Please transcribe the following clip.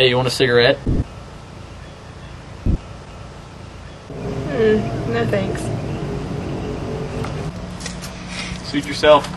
Hey, you want a cigarette? Mm, no thanks. Suit yourself.